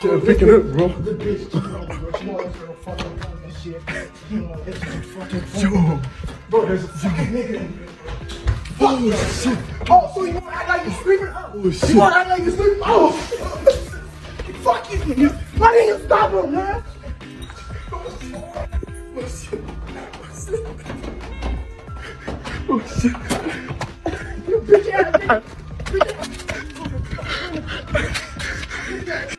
Can't pick it up, bro. The bitch, bro. She always gonna fucking come and shit. You know, it's a fucking Yo. Bro, there's a fucking nigga in here. Oh, shit. Oh, so you wanna act like you screaming? Oh, shit. You wanna act like you screaming? Oh! Fuck you, nigga. Why didn't you stop him, man? Oh, shit. You bitch ass nigga.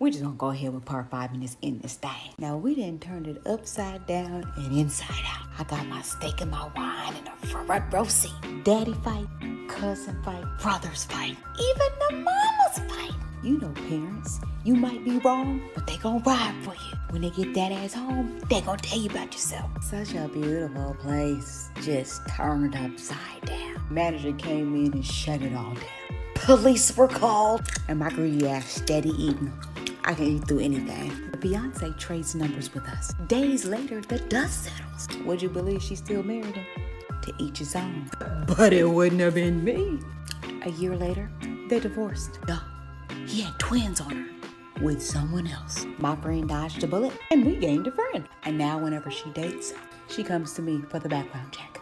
We're just gonna go ahead with part five and just end this thing. Now we didn't turn it upside down and inside out. I got my steak and my wine and the front row seat. Daddy fight, cousin fight, brothers fight, even the mamas fight. You know, parents, you might be wrong, but they gonna ride for you. When they get that ass home, they gonna tell you about yourself. Such a beautiful place, just turned upside down. Manager came in and shut it all down. Police were called, and my greedy ass steady eating. I can eat through anything. Beyonce trades numbers with us. Days later, the dust settles. Would you believe she still married him? To each his own. But it wouldn't have been me. A year later, they divorced. Duh. He had twins on her with someone else. My friend dodged a bullet, and we gained a friend. And now, whenever she dates, she comes to me for the background check.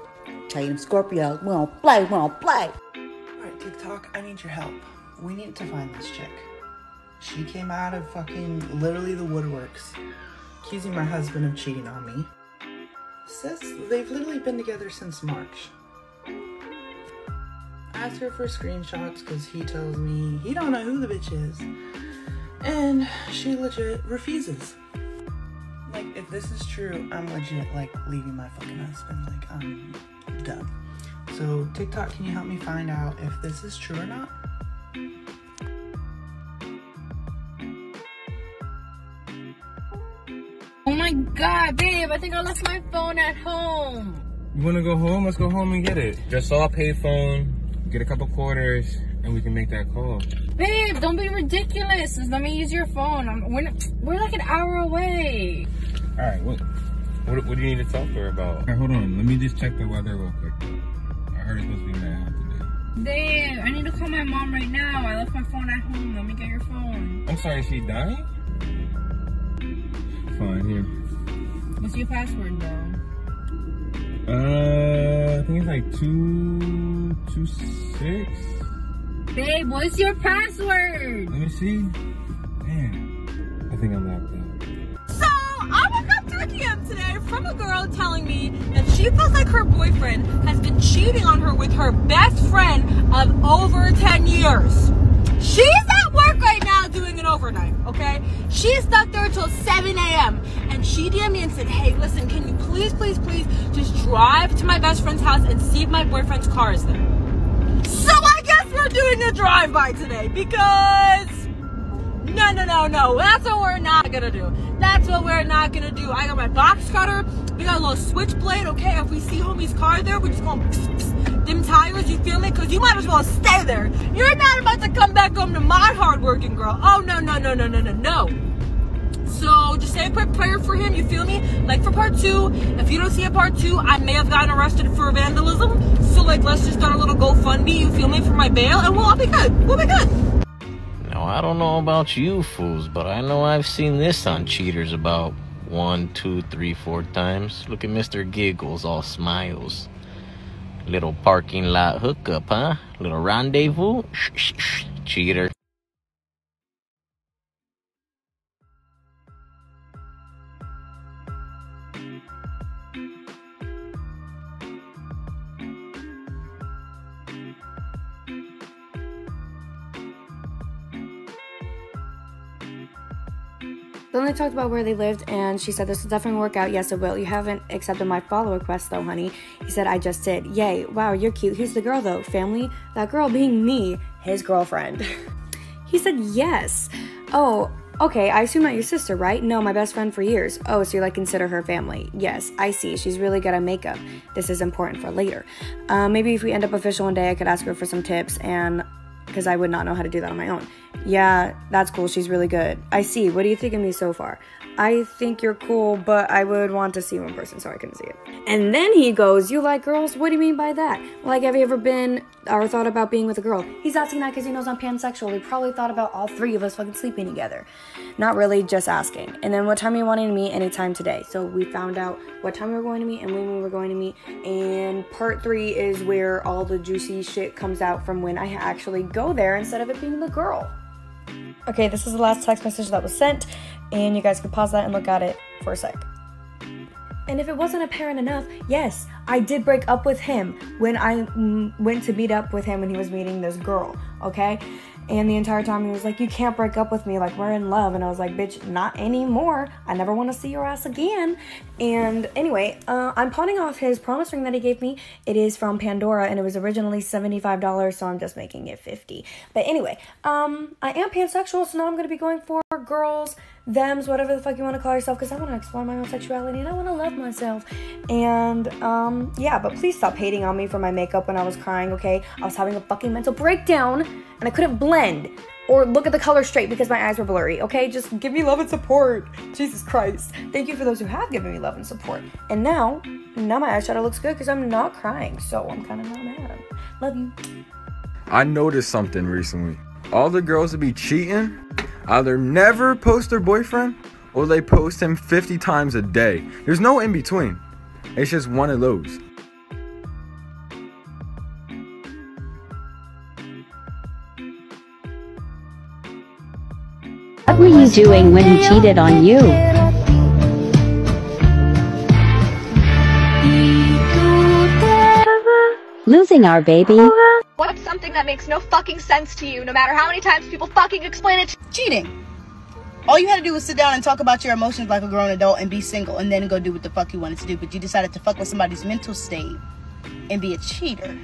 Tell you, Scorpio, we don't play, we don't play. Alright, TikTok, I need your help. We need to find this chick. She came out of fucking literally the woodworks, accusing my husband of cheating on me. Says they've literally been together since March. Asked her for screenshots because he tells me he don't know who the bitch is. And she legit refuses. Like, if this is true, I'm legit like leaving my fucking husband. Like, I'm done. So, TikTok, can you help me find out if this is true or not? My god, babe, I think I left my phone at home. You wanna go home? Let's go home and get it. Just saw a payphone, get a couple quarters, and we can make that call. Babe, don't be ridiculous. Just let me use your phone. I'm, we're, we're like an hour away. All right, what, what, what do you need to talk to her about? All right, hold on. Let me just check the weather real quick. I heard it's supposed to be mad hot today. Babe, I need to call my mom right now. I left my phone at home. Let me get your phone. I'm sorry, is she dying? What's your password, though? Uh, I think it's like two, two six. Babe, what's your password? Let me see. Man, I think I'm locked out. So I woke up 3 p.m. today from a girl telling me that she feels like her boyfriend has been cheating on her with her best friend of over 10 years. She's at work right now doing an overnight, okay? She's stuck there till 7 a.m. And she DM'd me and said, hey, listen, can you please, please, please just drive to my best friend's house and see if my boyfriend's car is there? So I guess we're doing a drive-by today because no, no, no, no. That's what we're not gonna do. That's what we're not gonna do. I got my box cutter. We got a little switchblade. Okay, if we see homie's car there, we're just gonna them tires. You feel me? Cause you might as well stay there. You're not about to come back home to my hardworking girl. Oh no, no, no, no, no, no, no. So just say a quick prayer for him. You feel me? Like for part two. If you don't see a part two, I may have gotten arrested for vandalism. So like, let's just start a little GoFundMe. You feel me for my bail, and we'll all be good. We'll be good. Now, I don't know about you fools, but I know I've seen this on Cheaters about one, two, three, four times. Look at Mr. Giggles, all smiles. Little parking lot hookup, huh? Little rendezvous? Shh, shh, shh. Cheater. Then they talked about where they lived, and she said, This will definitely work out. Yes, it will. You haven't accepted my follow request, though, honey. He said, I just did. Yay. Wow, you're cute. Who's the girl, though? Family? That girl being me, his girlfriend. he said, Yes. Oh, okay. I assume not your sister, right? No, my best friend for years. Oh, so you like consider her family? Yes, I see. She's really good at makeup. This is important for later. Uh, maybe if we end up official one day, I could ask her for some tips and because I would not know how to do that on my own. Yeah, that's cool. She's really good. I see. What do you think of me so far? I think you're cool, but I would want to see you in person so I can see it. And then he goes, You like girls? What do you mean by that? Like, have you ever been or thought about being with a girl? He's asking that because he knows I'm pansexual. He probably thought about all three of us fucking sleeping together. Not really, just asking. And then what time are you wanting to meet? Anytime today. So we found out what time we were going to meet and when we were going to meet. And part three is where all the juicy shit comes out from when I actually go there instead of it being the girl. Okay, this is the last text message that was sent, and you guys could pause that and look at it for a sec. And if it wasn't apparent enough, yes, I did break up with him when I mm, went to meet up with him when he was meeting this girl, okay? And the entire time he was like, You can't break up with me, like we're in love. And I was like, Bitch, not anymore. I never want to see your ass again. And anyway, uh, I'm pawning off his promise ring that he gave me. It is from Pandora and it was originally $75, so I'm just making it 50 But anyway, um, I am pansexual, so now I'm going to be going for girls, thems, whatever the fuck you want to call yourself, because I want to explore my own sexuality and I want to love myself. And um, yeah, but please stop hating on me for my makeup when I was crying, okay? I was having a fucking mental breakdown and I couldn't blend or look at the color straight because my eyes were blurry, okay? Just give me love and support. Jesus Christ. Thank you for those who have given me love and support. And now, now my eyeshadow looks good because I'm not crying, so I'm kind of not mad. Love you. I noticed something recently. All the girls that be cheating either never post their boyfriend or they post him 50 times a day. There's no in between. It's just one of those. What were you doing when he cheated on you? Losing our baby. What's something that makes no fucking sense to you, no matter how many times people fucking explain it? Cheating. All you had to do was sit down and talk about your emotions like a grown adult and be single and then go do what the fuck you wanted to do. But you decided to fuck with somebody's mental state and be a cheater.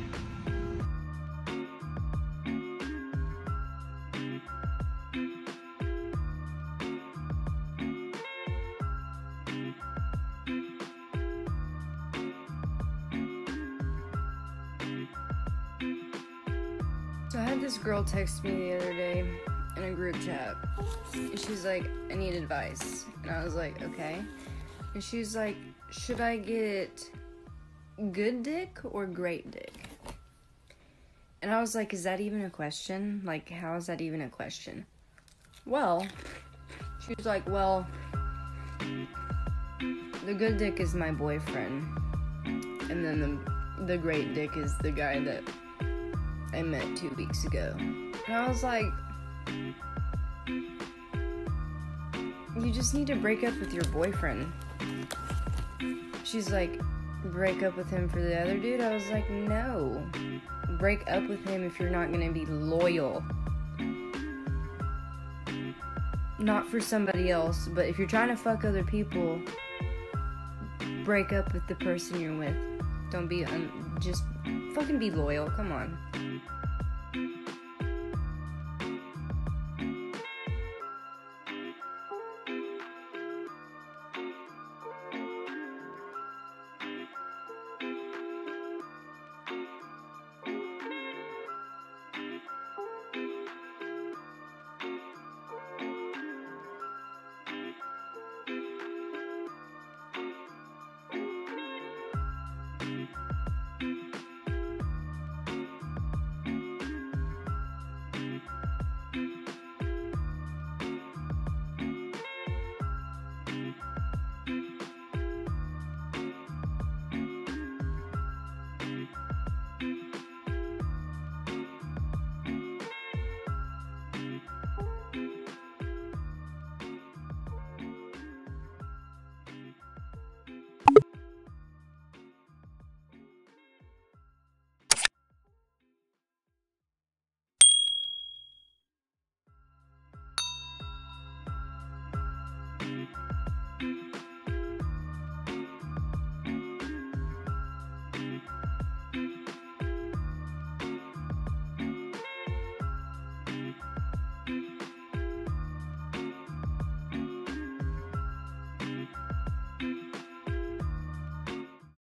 So I had this girl text me the other day in a group chat. And she's like, I need advice. And I was like, okay. And she's like, should I get good dick or great dick? And I was like, is that even a question? Like, how is that even a question? Well, she was like, well, the good dick is my boyfriend. And then the, the great dick is the guy that I met two weeks ago. And I was like, you just need to break up with your boyfriend. She's like, break up with him for the other dude? I was like, no. Break up with him if you're not gonna be loyal. Not for somebody else, but if you're trying to fuck other people, break up with the person you're with. Don't be un- just fucking be loyal. Come on.